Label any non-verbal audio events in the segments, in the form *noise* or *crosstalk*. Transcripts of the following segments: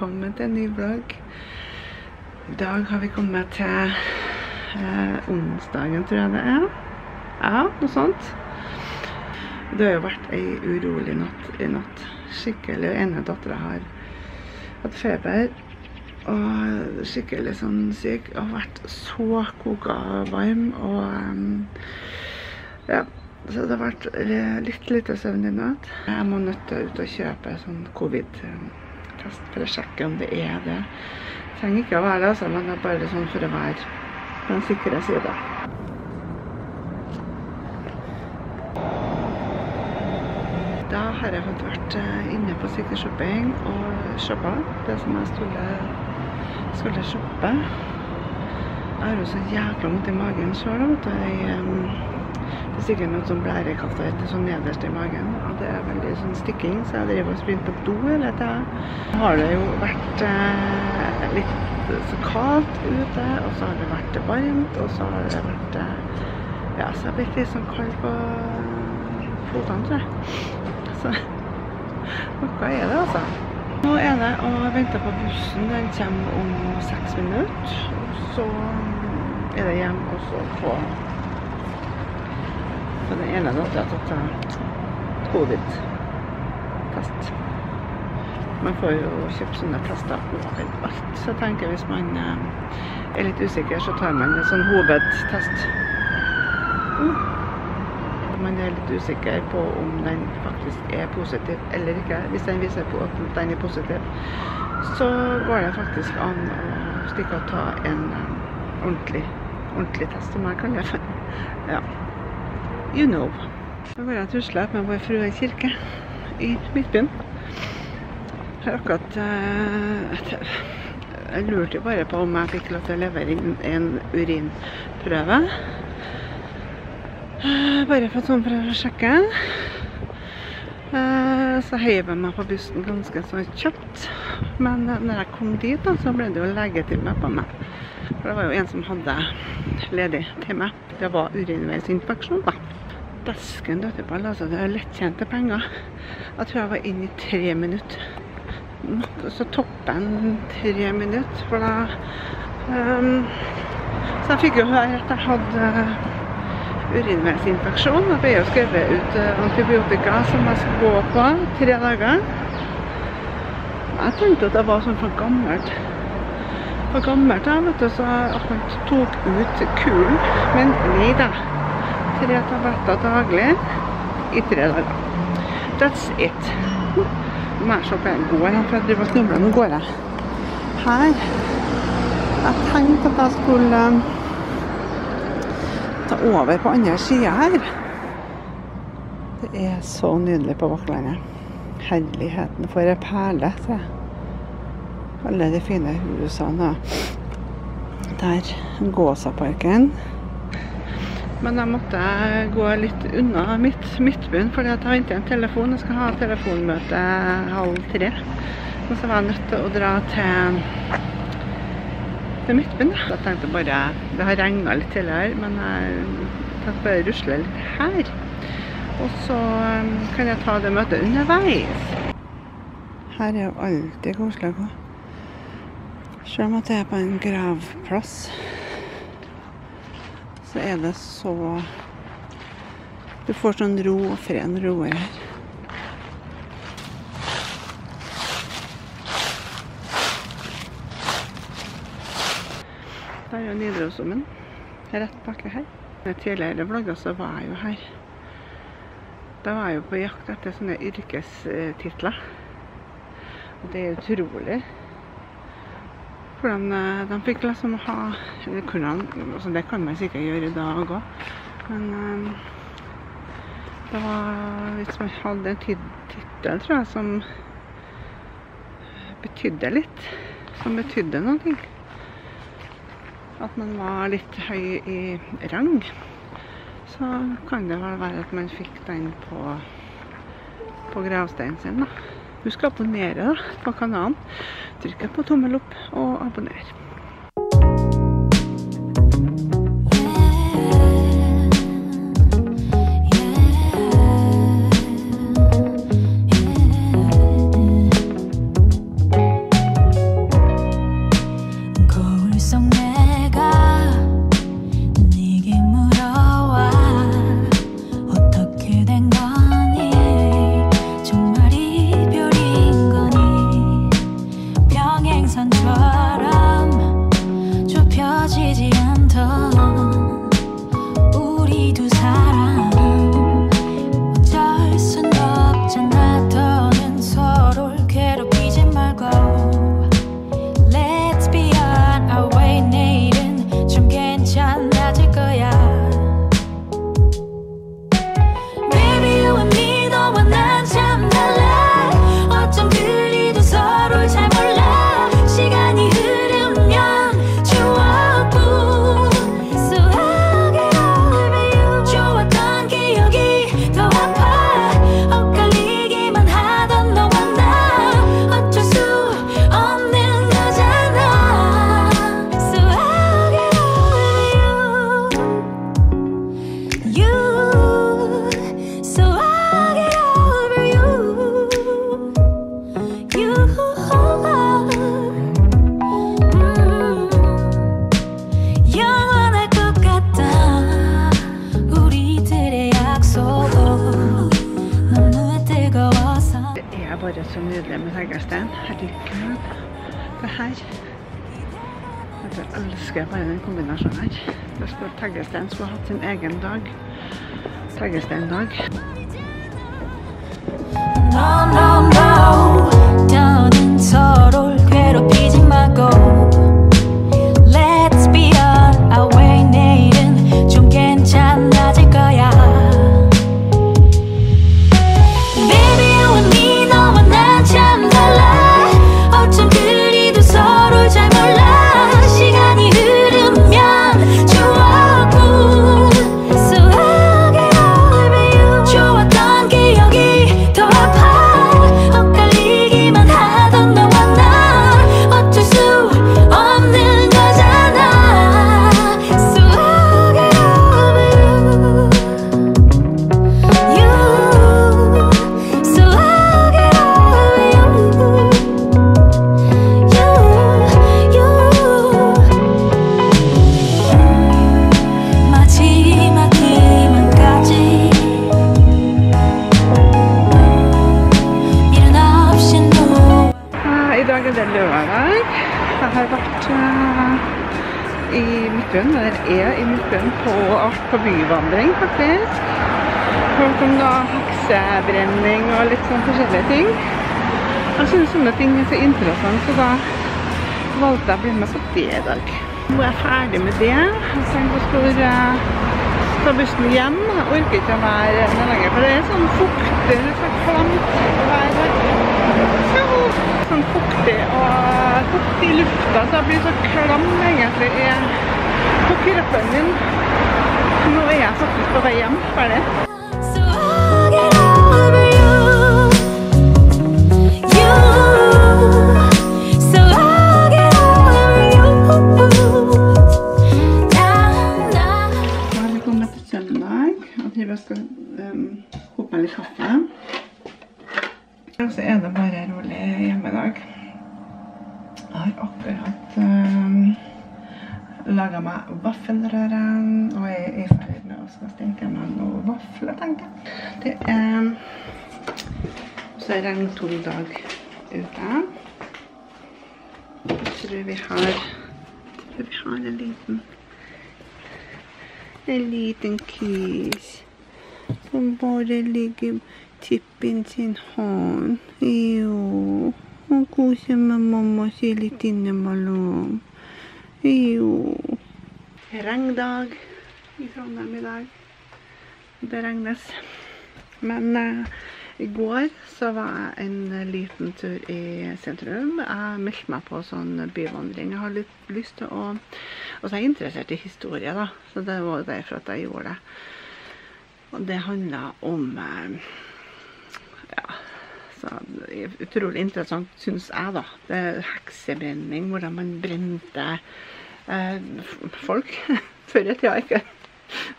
velkommen til en ny vlogg. I dag har vi kommet til eh, onsdagen, tror jeg det er. Ja, noe sånt. Det har jo vært ei urolig natt i natt. Skikkelig. ene dattera har hatt feber. Og skikkelig sånn syk. Og vært så koka varm. Og um, ja. Så det har vært litt lite søvn i natt. Jeg må nødt til å ut og kjøpe sånn covid-test for å sjekke om det er det. Det trenger ikke å være det, altså, men det er bare sånn for å være på den sikre sida. Da har jeg fått vært eh, inne på Shopping og shoppa det som jeg skulle, skulle shoppe. Jeg har jo så jækla vondt i magen sjøl. Det er sikkert noe som blærekaffe sånn nederst i magen. Og det er veldig sånn stikking, så jeg driver og sprinter på do hele tida. Har det jo vært eh, litt så kaldt ute, og så har det vært varmt, og så har det vært eh, Ja, så jeg har blitt litt sånn kald på fotene, tror jeg. Så noe er det, altså. Nå er det å vente på bussen. Den kommer om seks minutter. Så er det hjem og så på på den ene dattera tatt covid-test. Man får jo kjøpt sånne tester overalt. Så jeg tenker hvis man eh, er litt usikker, så tar man en sånn hovedtest. Mm man er litt usikker på om den faktisk er positiv eller ikke. Hvis den viser på at den er positiv, så går det faktisk an å stikke og ta en um, ordentlig, ordentlig test, som jeg kaller det. *laughs* Ja. You know. Nå går jeg og tusler med vår Frue kirke i Midtbyen. Her akkurat uh, Jeg lurte jo bare på om jeg fikk lov til å levere inn en urinprøve. Eh, bare for, sånn for å sjekke. Eh, så heiv jeg meg på bussen ganske så kjapt. Men når jeg kom dit, da, så ble det jo legetime på meg. For det var jo en som hadde ledig time. Det var urinveisinfeksjon, da. Desken døtteball, altså. Det er lettjente penger. Jeg tror jeg var inne i tre minutter. Så toppen tre minutter, for da um, Så jeg fikk jo høre at jeg hadde urinveisinfeksjon. Jeg ble jo skrevet ut eh, antibiotika som jeg skulle gå på tre dager. Jeg tenkte at det var sånn for gammelt. For gammelt, da, vet du, så at tok ut kulen. Men nei da. Tre tabletter daglig i tre dager. That's it. Nå må jeg se på en går, for jeg driver og snubler. Nå går jeg her. Jeg tenkte at jeg skulle ta over på andre sida her. Det er så nydelig på Bakklandet. Herligheten for ei perle, sier. Alle de fine husene. Der Gåsaparken. Men jeg måtte gå litt unna midt, Midtbyen, fordi jeg venter en telefon. Jeg skal ha telefonmøte halv tre. Og så var jeg nødt til å dra til til Midtbyen. Jeg tenkte bare Det har regna litt tidligere, men jeg tenkte bare å rusle litt her. Og så um, kan jeg ta det møtet underveis. Her er jo alltid koselig å gå. Selv om at jeg er på en gravplass, så er det så Du får sånn ro og fred når du går her. Der er Nidarosdomen. Rett baki her. Når jeg tidligere vlogga, så var jeg jo her. Da var jeg jo på jakt etter sånne yrkestitler. Og det er utrolig hvordan eh, de fikk liksom ha hvordan, altså Det kan man sikkert gjøre i dag òg, men um, det var Hvis man hadde en tittel, tror jeg, som betydde litt, som betydde noe at man var litt høy i rang, så kan det vel være at man fikk den på, på gravsteinen sin. da. Husk å abonnere da, på kanalen. Trykk på tommel opp og abonner. Bare så nydelig med Teggerstein. Herregud. Det her Jeg elsker bare den kombinasjonen her. Det skulle Teggerstein skulle hatt sin egen dag. Teggersteindag. No, no, no. Midtbyen, eller er i Midtbyen på, på byvandring, faktisk. Hørt om da heksebrenning og litt sånn forskjellige ting. Jeg synes sånne ting er så interessant, så da valgte jeg å bli med på det i dag. Nå er jeg ferdig med det. Jeg tenkte jeg skulle ta bussen hjem. Jeg orker ikke å være noe lenger, for det er sånn fuktig, litt sånn klamt å være her. Sånn fuktig og fuktig i lufta, så jeg blir så klam egentlig i, på kroppen min. Nå er jeg faktisk på vei hjem, søndag, og jeg skal um, koke meg litt kaffe. Og så er det bare rolig hjemme i dag. Jeg har akkurat um, laget meg vaffelrøre, og jeg er i ferd med å steke meg noen vafler, tenker jeg. Det er så er det en tung dag ute. Jeg tror vi har, jeg tror vi har en liten en liten kis som bare ligger tippen sin hånd. Jo, og koser med mamma si litt innimellom. Jo. Regndag i Trondheim i dag. Det regnes. Men eh, i går så var jeg en liten tur i sentrum. Jeg meldte meg på sånn byvandring. Jeg har litt lyst til å Og så er jeg interessert i historie, da. Så det var derfor at jeg gjorde det. Og det handla om eh, Ja, så det er utrolig interessant, syns jeg, da. Det er heksebrenning, hvordan man brente eh, folk. *laughs* Før i tida ikke.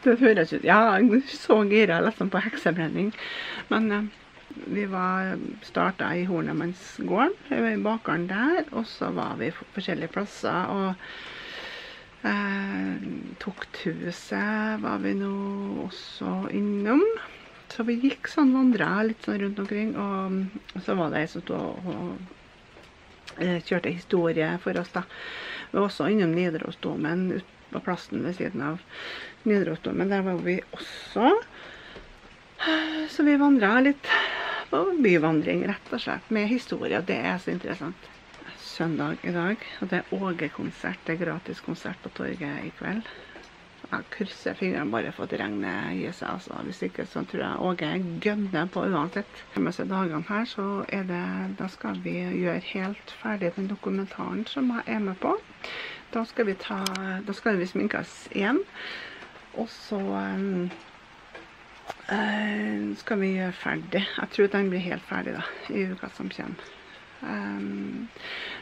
Det høres ut Ja, jeg så gira liksom på heksebrenning. Men eh, vi var starta i Hornemannsgården, bakeren der. Og så var vi på forskjellige plasser. og Eh, Tukthuset var vi nå også innom. Så vi gikk sånn, vandra litt sånn rundt omkring. Og så var det ei som sto og, eh, kjørte historie for oss, da. Vi var også innom Nidarosdomen på plassen ved siden av Nidarosdomen, der var vi også. Så vi vandra litt på byvandring, rett og slett, med historie. og Det er så interessant. Søndag i dag, og det er Åge-konsert. Det er gratis konsert på torget i kveld. Jeg krysser fingrene bare for at regnet gir seg. altså. Hvis ikke så tror jeg Åge gønner på uansett. De dagene her så er det, da skal vi gjøre helt ferdig den dokumentaren som jeg er med på. Da skal vi, ta, da skal vi sminkes igjen. Og så um, uh, skal vi gjøre ferdig. Jeg tror den blir helt ferdig da, i uka som kommer. Um,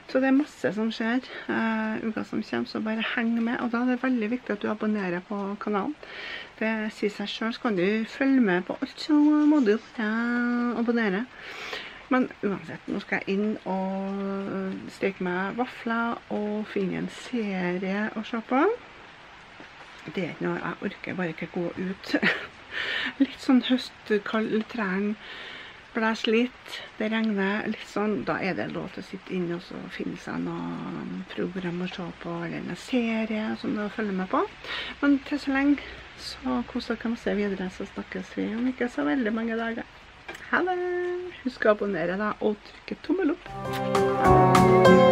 så det er masse som skjer uh, uka som kommer, så bare heng med. Og da er det veldig viktig at du abonnerer på kanalen. Det sier seg sjøl. Så kan du følge med på alt, så må du ja, abonnere. Men uansett, nå skal jeg inn og steke meg vafler og finne en serie å se på. Det er ikke noe Jeg orker bare ikke gå ut. *laughs* litt sånn høstkald, trærne blåser litt, det regner litt sånn. Da er det lov til å sitte inne og finne seg noen program å se på, eller en serie som du følger med på. Men til så lenge så kos dere masse videre, så snakkes vi om ikke så veldig mange dager. Ha det! Husk å abonnere da, og trykke tommel opp.